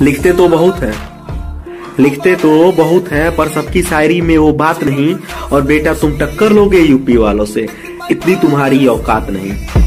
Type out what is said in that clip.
लिखते तो बहुत है। लिखते तो बहुत है, पर सबकी शायरी में वो बात नहीं। और बेटा, तुम टक्कर लोगे यूपी वालों से। इतनी तुम्हारी औकात नहीं।